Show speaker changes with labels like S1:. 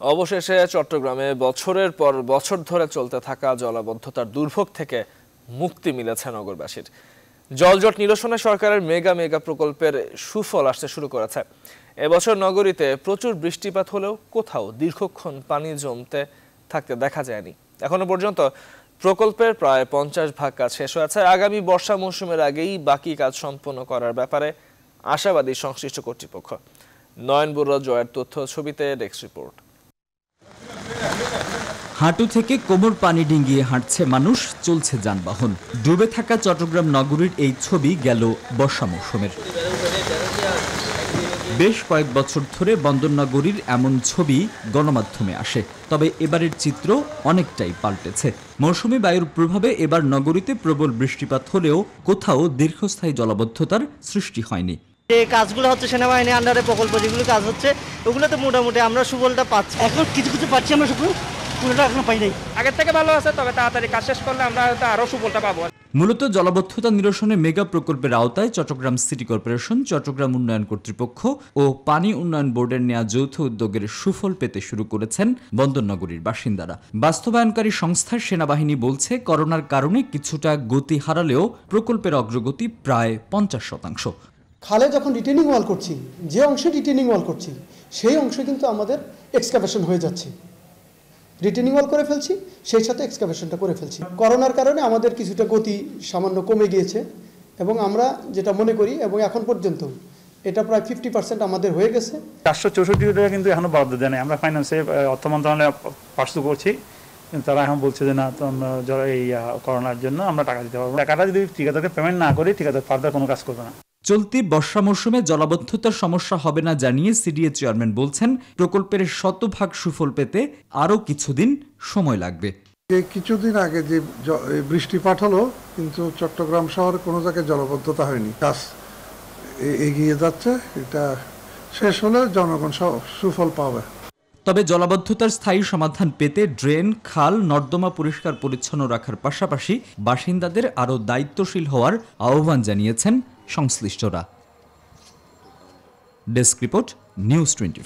S1: অবশেষে চট্টগ্রামে বছরের পর বছর ধরে চলতে থাকা জলাবদ্ধতার দুর্ভোগ থেকে মুক্তি মিলেছে নগরবাসীর। জলজট নিরসনে সরকারের মেগা মেগা প্রকল্পের সুফল আসতে শুরু করেছে। এবছর নগরীতে প্রচুর বৃষ্টিপাত হলেও কোথাও দীর্ঘক্ষণ পানি জমতে থাকতে দেখা যায়নি। এখনও পর্যন্ত প্রকল্পের প্রায় পঞ্চাশ ভাগ কাজ শেষ হয়েছে। আগামী বর্ষা মৌসুমের আগেই বাকি কাজ সম্পন্ন করার ব্যাপারে আশাবাদী সংশ্লিষ্ট কর্তৃপক্ষ। নয়নবুর্রা জয়ের তথ্য ছবিতে ডেস্ক রিপোর্ট।
S2: হাঁটু থেকে কোমর পানি ডিঙ্গিয়ে হাঁটছে মানুষ চলছে যানবাহন। ডুবে থাকা চট্টগ্রাম নগরীর এই ছবি গেল বর্ষা মৌসুমের। বেশ কয়েক বছর ধরে বন্দরনগরীর এমন ছবি গণমাধ্যমে আসে তবে এবারের চিত্র অনেকটাই পাল্টেছে। মৌসুমী বায়ুর প্রভাবে এবার নগরীতে প্রবল বৃষ্টিপাত হলেও কোথাও দীর্ঘস্থায়ী জলাবদ্ধতার সৃষ্টি হয়নি।
S3: যে কাজগুলো হচ্ছে সেনাবাহিনী আন্ডারে প্রকল্প যেগুলো কাজ হচ্ছে ওগুলোতে মোটামুটি আমরা সুফলটা পাচ্ছি।
S4: এখন কিছু কিছু পাচ্ছি আমরা শুধু পুরোটা এখনও পাই নাই।
S5: আগের থেকে ভালো আছে তবে তাড়াতাড়ি কাজ শেষ করলে আমরা হয়তো আরও সুফলটা পাবো।
S2: মূলত জলাবদ্ধতা নিরসনে মেগা প্রকল্পের আওতায় চট্টগ্রাম সিটি কর্পোরেশন চট্টগ্রাম উন্নয়ন কর্তৃপক্ষ ও পানি উন্নয়ন বোর্ডের নেওয়া যৌথ উদ্যোগের সুফল পেতে শুরু করেছেন বন্দরনগরীর বাসিন্দারা। বাস্তবায়নকারী সংস্থা সেনাবাহিনী বলছে করোনার কারণে কিছুটা গতি হারালেও প্রকল্পের অগ্রগতি প্রায় পঞ্চাশ শতাংশ।
S6: খালে যখন রিটেনিং ওয়াল করছি যে অংশে রিটেনিং ওয়াল করছি সেই অংশে কিন্তু আমাদের এক্সকাভেশন হয়ে যাচ্ছে। রিটেনিং করে ফেলছি, সেই সাথে এক্সকাভেশনটা করে ফেলছি। করোনার কারণে আমাদের কিছুটা গতি সামান্য কমে গিয়েছে এবং আমরা যেটা মনে করি এবং এখন পর্যন্ত, এটা প্রায় ফিফটি পার্সেন্ট আমাদের হয়ে গেছে।
S7: চারশো চৌষট্টি টাকা কিন্তু এখনও বরাদ্দ দেয় নাই। আমরা ফাইন্যান্সে অর্থ মন্ত্রণালয়ে পার্সু করছি। কিন্তু তারা এখন বলছে যে না যারা এই করোনার জন্য আমরা টাকা দিতে পারব না। টাকাটা যদি ঠিকাদারকে পেমেন্ট না করি, ঠিকাদার ফার্দার কোনো কাজ করবে না।
S2: চলতি বর্ষা মৌসুমে জলাবদ্ধতার সমস্যা হবে না জানিয়ে সিডিএ চেয়ারম্যান বলছেন প্রকল্পের শতভাগ সুফল পেতে আরও কিছুদিন সময় লাগবে।
S8: কিছুদিন আগে যে বৃষ্টিপাত হলো কিন্তু চট্টগ্রাম শহরে কোনো জায়গায় জলবদ্ধতা হয়নি। কাজ এগিয়ে যাচ্ছে এটা শেষ হলে জনগণ সুফল পাবে।
S2: তবে জলাবদ্ধতার স্থায়ী সমাধান পেতে ড্রেন খাল নর্দমা পরিষ্কার পরিচ্ছন্ন রাখার পাশাপাশি বাসিন্দাদের আরও দায়িত্বশীল হওয়ার আহ্বান জানিয়েছেন সংশ্লিষ্টরা। Desk report news twenty